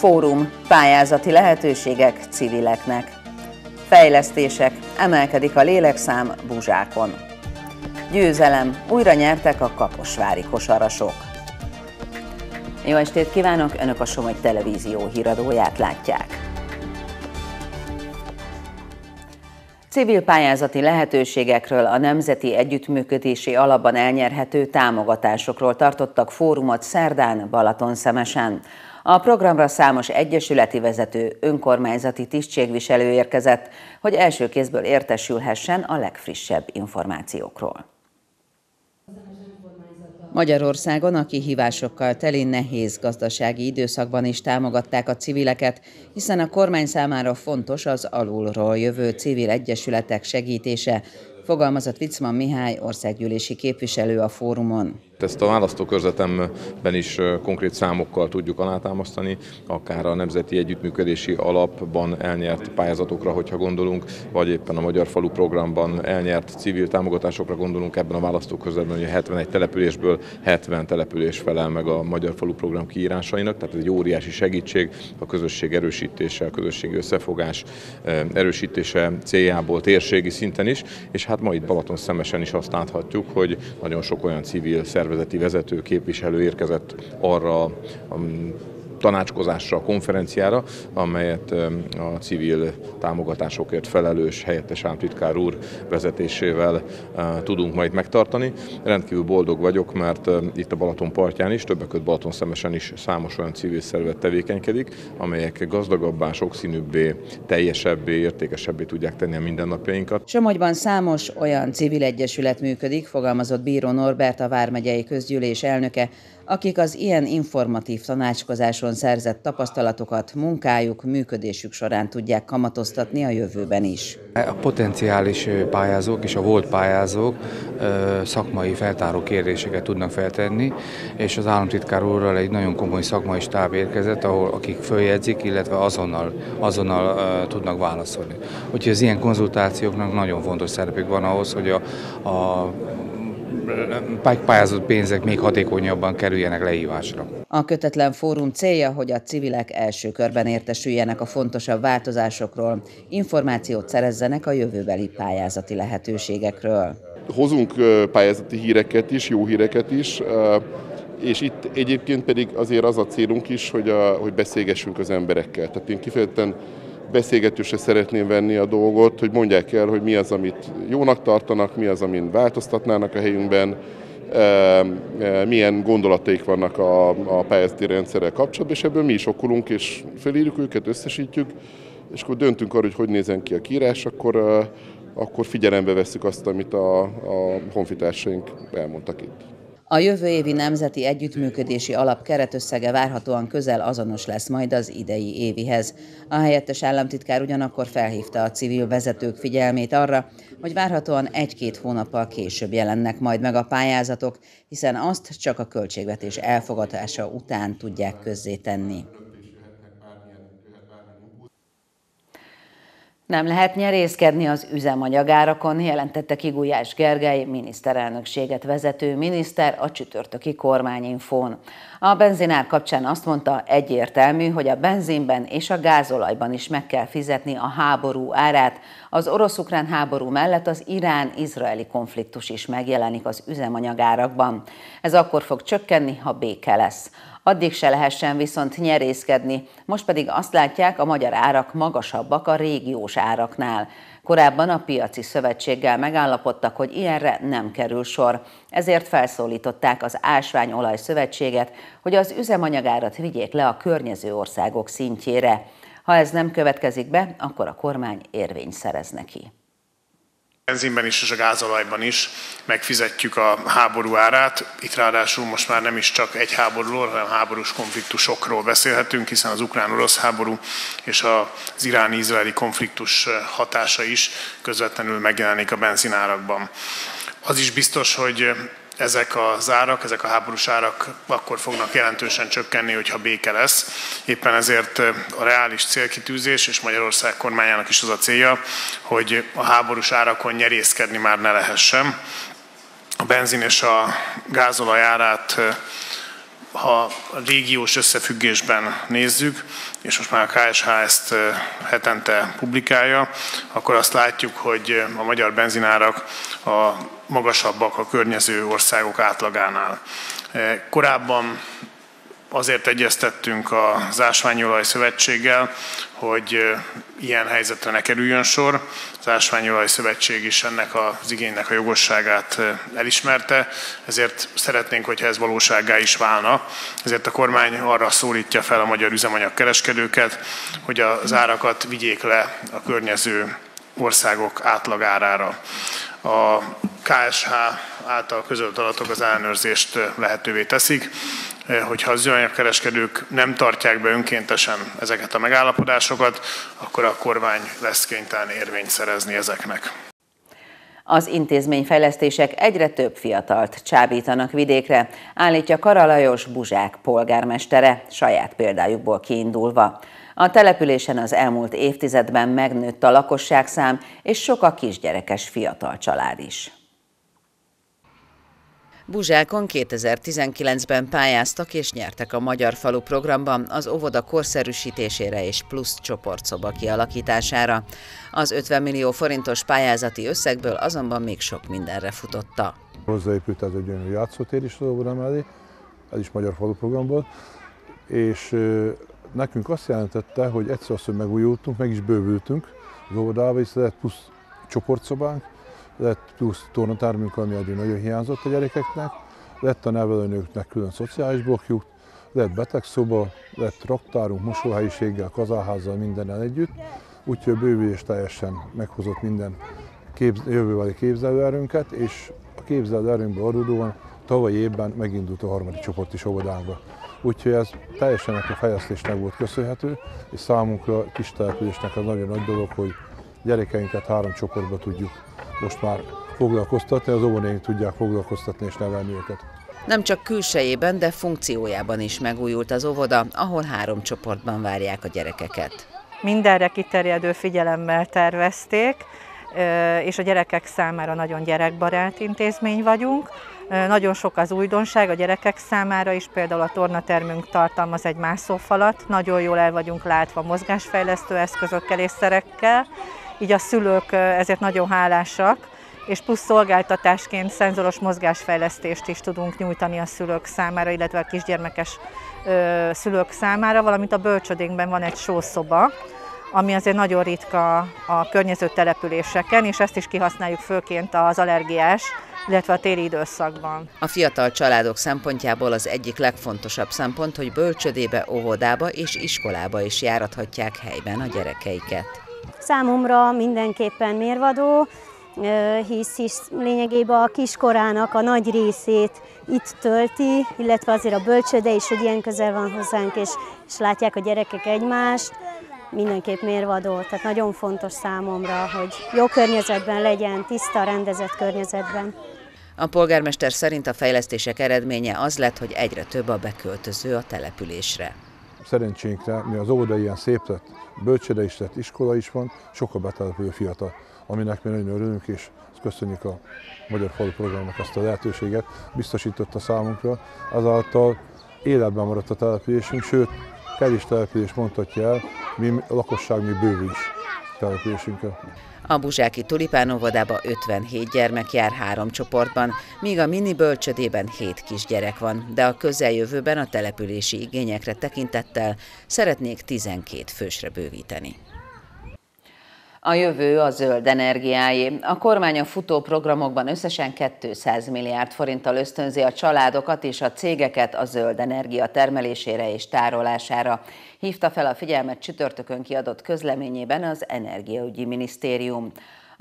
Fórum, pályázati lehetőségek civileknek. Fejlesztések, emelkedik a lélekszám Buzsákon. Győzelem, újra nyertek a kaposvári kosarasok. Jó estét kívánok, Önök a Somogy Televízió híradóját látják. Civil pályázati lehetőségekről, a Nemzeti Együttműködési Alapban elnyerhető támogatásokról tartottak fórumot szerdán Balatonszemesen. A programra számos egyesületi vezető, önkormányzati tisztségviselő érkezett, hogy első kézből értesülhessen a legfrissebb információkról. Magyarországon a kihívásokkal teli nehéz gazdasági időszakban is támogatták a civileket, hiszen a kormány számára fontos az alulról jövő civil egyesületek segítése, fogalmazott Vicman Mihály országgyűlési képviselő a fórumon. Ezt a választókörzetemben is konkrét számokkal tudjuk alátámasztani, akár a Nemzeti Együttműködési Alapban elnyert pályázatokra, hogyha gondolunk, vagy éppen a Magyar Falu programban elnyert civil támogatásokra gondolunk ebben a választókörzetben, hogy 71 településből 70 település felel meg a Magyar Falu program kiírásainak, tehát ez egy óriási segítség a közösség erősítése, a közösségi összefogás erősítése céljából térségi szinten is, és hát ma itt Balaton szemesen is azt láthatjuk, hogy nagyon sok olyan civil szervezet szervezeti vezető, képviselő érkezett arra a tanácskozásra, konferenciára, amelyet a civil támogatásokért felelős helyettes államtitkár úr vezetésével tudunk majd megtartani. Rendkívül boldog vagyok, mert itt a Balaton partján is, többek között Balaton szemesen is számos olyan civil szervezet tevékenykedik, amelyek gazdagabbá, sokszínűbbé, teljesebbé, értékesebbé tudják tenni a mindennapjainkat. Somogyban számos olyan civil egyesület működik, fogalmazott Bíró Norbert, a Vármegyei Közgyűlés elnöke, akik az ilyen informatív tanácskozáson szerzett tapasztalatokat munkájuk, működésük során tudják kamatoztatni a jövőben is. A potenciális pályázók és a volt pályázók szakmai feltáró kérdéseket tudnak feltenni, és az államtitkár úrral egy nagyon komoly szakmai stáb érkezett, ahol akik följegyzik, illetve azonnal, azonnal tudnak válaszolni. Úgyhogy az ilyen konzultációknak nagyon fontos szerepük van ahhoz, hogy a, a pályázott pénzek még hatékonyabban kerüljenek leívásra. A kötetlen fórum célja, hogy a civilek első körben értesüljenek a fontosabb változásokról, információt szerezzenek a jövőbeli pályázati lehetőségekről. Hozunk pályázati híreket is, jó híreket is, és itt egyébként pedig azért az a célunk is, hogy, a, hogy beszélgessünk az emberekkel. Tehát én kifejezetten beszélgetősre szeretném venni a dolgot, hogy mondják el, hogy mi az, amit jónak tartanak, mi az, amin változtatnának a helyünkben, milyen gondolataik vannak a, a pályázati rendszerrel kapcsolatban, és ebből mi is okulunk, és felírjuk őket, összesítjük, és akkor döntünk arra, hogy hogy nézen ki a kiírás, akkor, akkor figyelembe veszük azt, amit a, a honfitársaink elmondtak itt. A jövő évi Nemzeti Együttműködési Alap keretösszege várhatóan közel azonos lesz majd az idei évihez. A helyettes államtitkár ugyanakkor felhívta a civil vezetők figyelmét arra, hogy várhatóan egy-két hónappal később jelennek majd meg a pályázatok, hiszen azt csak a költségvetés elfogadása után tudják közzétenni. Nem lehet nyerészkedni az üzemanyagárakon, jelentette ki Gulyás Gergely, miniszterelnökséget vezető miniszter a csütörtöki kormányinfón. A benzinár kapcsán azt mondta, egyértelmű, hogy a benzinben és a gázolajban is meg kell fizetni a háború árát. Az orosz-ukrán háború mellett az irán-izraeli konfliktus is megjelenik az üzemanyagárakban. Ez akkor fog csökkenni, ha béke lesz addig se lehessen viszont nyerészkedni, most pedig azt látják, a magyar árak magasabbak a régiós áraknál. Korábban a piaci szövetséggel megállapodtak, hogy ilyenre nem kerül sor. Ezért felszólították az Ásványolaj Szövetséget, hogy az üzemanyagárat vigyék le a környező országok szintjére. Ha ez nem következik be, akkor a kormány érvényt szerez neki benzinben is és a gázolajban is megfizetjük a háború árát. Itt ráadásul most már nem is csak egy háborúról, hanem háborús konfliktusokról beszélhetünk, hiszen az ukrán-orosz háború és az iráni-izraeli konfliktus hatása is közvetlenül megjelenik a benzinárakban. Az is biztos, hogy ezek az árak, ezek a háborús árak akkor fognak jelentősen csökkenni, hogyha béke lesz. Éppen ezért a reális célkitűzés, és Magyarország kormányának is az a célja, hogy a háborús árakon nyerészkedni már ne lehessen. A benzin és a gázolaj árát ha a régiós összefüggésben nézzük, és most már a KSH ezt hetente publikálja, akkor azt látjuk, hogy a magyar benzinárak a magasabbak a környező országok átlagánál. Korábban azért egyeztettünk az Ásványolaj Szövetséggel, hogy ilyen helyzetre ne kerüljön sor. Az Ásványolaj Szövetség is ennek az igénynek a jogosságát elismerte, ezért szeretnénk, hogyha ez valóságá is válna. Ezért a kormány arra szólítja fel a magyar üzemanyagkereskedőket, hogy az árakat vigyék le a környező országok átlagárára. A KSH által közölt adatok az ellenőrzést lehetővé teszik. Eh, hogyha az üzemanyagkereskedők nem tartják be önkéntesen ezeket a megállapodásokat, akkor a kormány lesz kénytelen érvényt szerezni ezeknek. Az intézményfejlesztések egyre több fiatalt csábítanak vidékre, állítja Karalajos Buzsák polgármestere, saját példájukból kiindulva. A településen az elmúlt évtizedben megnőtt a lakosságszám, és sok a kisgyerekes fiatal család is. Buzsákon 2019-ben pályáztak és nyertek a Magyar Falu programban az óvoda korszerűsítésére és plusz csoportszoba kialakítására. Az 50 millió forintos pályázati összegből azonban még sok mindenre futotta. Hozzáépült ez egy gyönyörű játszótér is az óvoda mellé, ez is Magyar Falu programból, és nekünk azt jelentette, hogy egyszer azt, hogy megújultunk, meg is bővültünk az óvodába, és lehet plusz csoportszobánk, lett plusz tornatármunk, ami eddig nagyon hiányzott a gyerekeknek, lett a nevelőnőknek külön szociális blokkjuk, lett betegszoba, lett raktárunk, mosóhelyiséggel, kazáházzal, mindennel együtt, úgyhogy a bővülés teljesen meghozott minden képz, jövőbeli képzelőerőnket, és a képzelőerőnkből adódóan tavalyi évben megindult a harmadik csoport is óvodánkba. Úgyhogy ez teljesen a fejlesztésnek volt köszönhető, és számunkra kis településnek az nagyon nagy dolog, hogy gyerekeinket három csoportba tudjuk most már foglalkoztatni, az óvonéink tudják foglalkoztatni és nevelni őket. Nem csak külsejében, de funkciójában is megújult az óvoda, ahol három csoportban várják a gyerekeket. Mindenre kiterjedő figyelemmel tervezték, és a gyerekek számára nagyon gyerekbarát intézmény vagyunk. Nagyon sok az újdonság a gyerekek számára is, például a tornatermünk tartalmaz egy mászófalat, nagyon jól el vagyunk látva mozgásfejlesztő eszközökkel és szerekkel, így a szülők ezért nagyon hálásak, és plusz szolgáltatásként szenzoros mozgásfejlesztést is tudunk nyújtani a szülők számára, illetve a kisgyermekes szülők számára, valamint a bölcsödénkben van egy sószoba, ami azért nagyon ritka a környező településeken, és ezt is kihasználjuk főként az allergiás, illetve a téli időszakban. A fiatal családok szempontjából az egyik legfontosabb szempont, hogy bölcsödébe, óvodába és iskolába is járathatják helyben a gyerekeiket. Számomra mindenképpen mérvadó, hisz, hisz lényegében a kiskorának a nagy részét itt tölti, illetve azért a bölcsőde is, hogy ilyen közel van hozzánk, és, és látják a gyerekek egymást, mindenképp mérvadó. Tehát nagyon fontos számomra, hogy jó környezetben legyen, tiszta, rendezett környezetben. A polgármester szerint a fejlesztések eredménye az lett, hogy egyre több a beköltöző a településre. Szerencsénkre, mi az óvoda ilyen szép lett, bölcsőde is lett, iskola is van, sokkal betelepülő fiatal, aminek mi nagyon örülünk, és köszönjük a Magyar Falu Programnak ezt a lehetőséget, biztosította számunkra, azáltal életben maradt a településünk, sőt, kevés település mondhatja el, mi lakosság mi bővül is. A Buzsáki Tulipán óvodába 57 gyermek jár három csoportban, míg a mini bölcsödében 7 kisgyerek van, de a közeljövőben a települési igényekre tekintettel szeretnék 12 fősre bővíteni. A jövő a zöld energiáé. A kormány a futó programokban összesen 200 milliárd forinttal ösztönzi a családokat és a cégeket a zöld energia termelésére és tárolására. Hívta fel a figyelmet csütörtökön kiadott közleményében az Energiaügyi Minisztérium.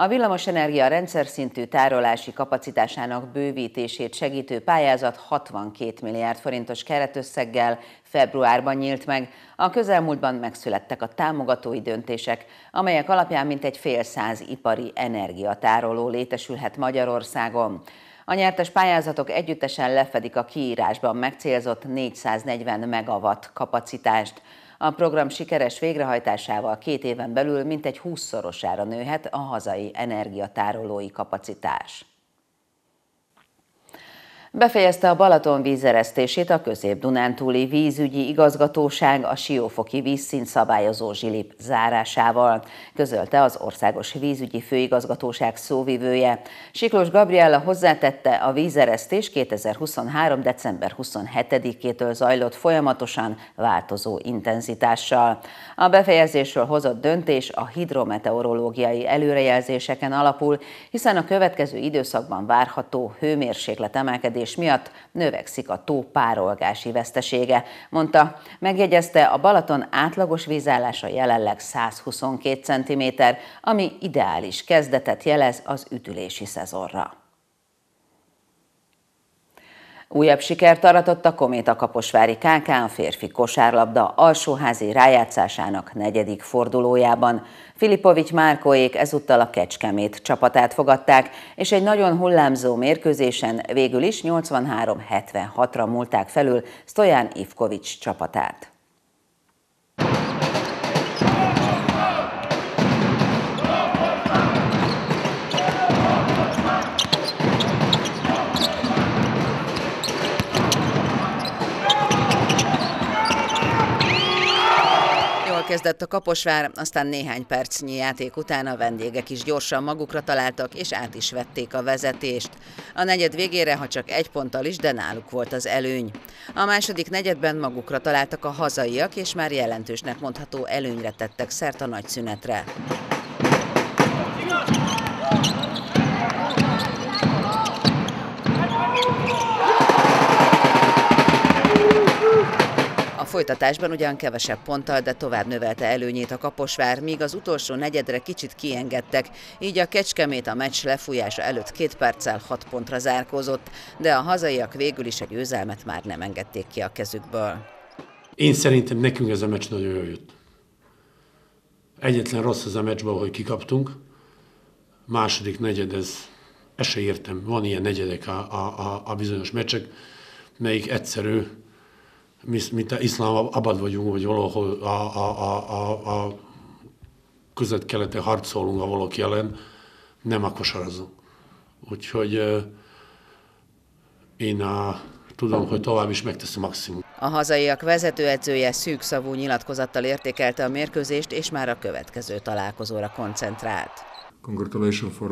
A villamosenergia rendszer szintű tárolási kapacitásának bővítését segítő pályázat 62 milliárd forintos keretösszeggel februárban nyílt meg. A közelmúltban megszülettek a támogatói döntések, amelyek alapján mintegy fél száz ipari energiatároló létesülhet Magyarországon. A nyertes pályázatok együttesen lefedik a kiírásban megcélzott 440 megawatt kapacitást. A program sikeres végrehajtásával két éven belül mintegy 20-szorosára nőhet a hazai energiatárolói kapacitás. Befejezte a Balaton vízeresztését a Közép-Dunántúli vízügyi igazgatóság a Siófoki vízszint szabályozó zsilip zárásával, közölte az Országos Vízügyi Főigazgatóság szóvivője. Siklós Gabriella hozzátette, a vízeresztés 2023. december 27-től zajlott folyamatosan változó intenzitással. A befejezésről hozott döntés a hidrometeorológiai előrejelzéseken alapul, hiszen a következő időszakban várható hőmérséklet emelkedés emelkedés miatt növekszik a tó párolgási vesztesége, mondta. Megjegyezte, a Balaton átlagos vízállása jelenleg 122 cm, ami ideális kezdetet jelez az üdülési szezonra. Újabb sikert aratott a Kométa Kaposvári KK a férfi kosárlabda alsóházi rájátszásának negyedik fordulójában. Filipovics Márkóék ezúttal a Kecskemét csapatát fogadták, és egy nagyon hullámzó mérkőzésen végül is 83-76-ra múlták felül Stojan Ivkovics csapatát. Kezdett a Kaposvár, aztán néhány percnyi játék után a vendégek is gyorsan magukra találtak, és át is vették a vezetést. A negyed végére, ha csak egy ponttal is, de náluk volt az előny. A második negyedben magukra találtak a hazaiak, és már jelentősnek mondható előnyre tettek szert a nagy folytatásban ugyan kevesebb ponttal, de tovább növelte előnyét a Kaposvár, míg az utolsó negyedre kicsit kiengedtek, így a Kecskemét a meccs lefújása előtt két perccel hat pontra zárkózott, de a hazaiak végül is egy győzelmet már nem engedték ki a kezükből. Én szerintem nekünk ez a meccs nagyon jól jött. Egyetlen rossz az a meccsből, hogy kikaptunk. Második negyed, ez, ezt se értem. Van ilyen negyedek a, a, a, a bizonyos meccsek, melyik egyszerű, mi, mi iszlám abad vagyunk, hogy valahol a, a, a, a, a között-keleten harcolunk, ha valaki ellen, nem a kosarazunk. Úgyhogy uh, én a, tudom, hogy tovább is megteszem maximum. A hazaiak vezetőedzője szűkszavú nyilatkozattal értékelte a mérkőzést, és már a következő találkozóra koncentrált. Congratulations for,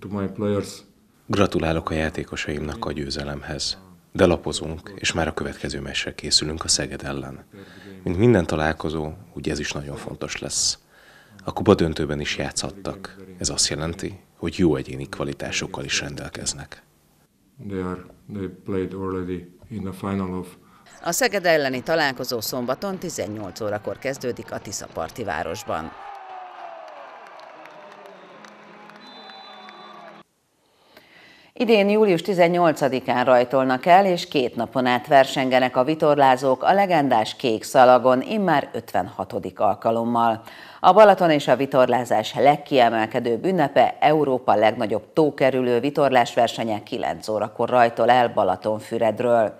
to my players. Gratulálok a játékosaimnak a győzelemhez de lapozunk, és már a következő meccsre készülünk a Szeged ellen. Mint minden találkozó, úgy ez is nagyon fontos lesz. A kuba döntőben is játszhattak. Ez azt jelenti, hogy jó egyéni kvalitásokkal is rendelkeznek. They are, they played already in the final of a Szeged elleni találkozó szombaton 18 órakor kezdődik a Tiszaparti városban. Idén július 18-án rajtolnak el, és két napon át versengenek a vitorlázók a legendás kék szalagon, immár 56. alkalommal. A Balaton és a vitorlázás legkiemelkedőbb ünnepe Európa legnagyobb tókerülő vitorlásversenye 9 órakor rajtol el Balatonfüredről.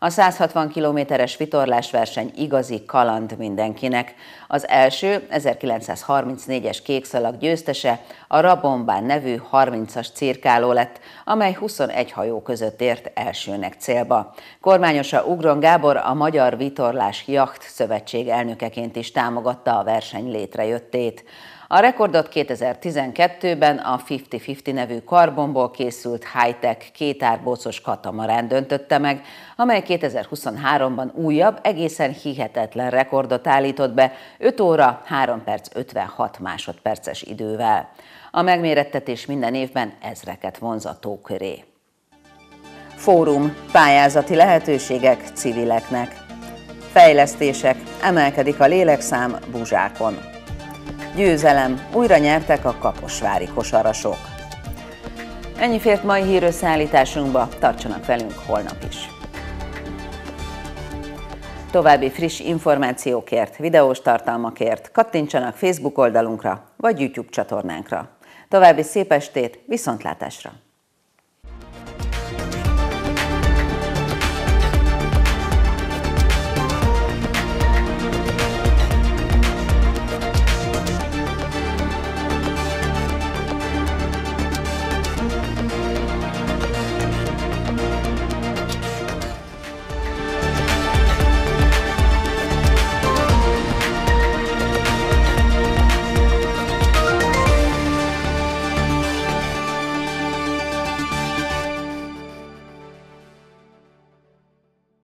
A 160 kilométeres vitorlásverseny igazi kaland mindenkinek. Az első 1934-es kékszalag győztese a Rabombán nevű 30-as cirkáló lett, amely 21 hajó között ért elsőnek célba. Kormányosa Ugron Gábor a Magyar Vitorlás Jacht Szövetség elnökeként is támogatta a verseny létrejöttét. A rekordot 2012-ben a 50-50 nevű karbonból készült high-tech kétárbócos katamarán döntötte meg, amely 2023-ban újabb, egészen hihetetlen rekordot állított be 5 óra 3 perc 56 másodperces idővel. A megmérettetés minden évben ezreket vonzató köré. Fórum, pályázati lehetőségek civileknek. Fejlesztések, emelkedik a lélekszám Buzsákon. Győzelem, újra nyertek a kaposvári kosarasok. Ennyi fért mai hírösszeállításunkba, tartsanak velünk holnap is. További friss információkért, videós tartalmakért kattintsanak Facebook oldalunkra vagy YouTube csatornánkra. További szép estét, viszontlátásra!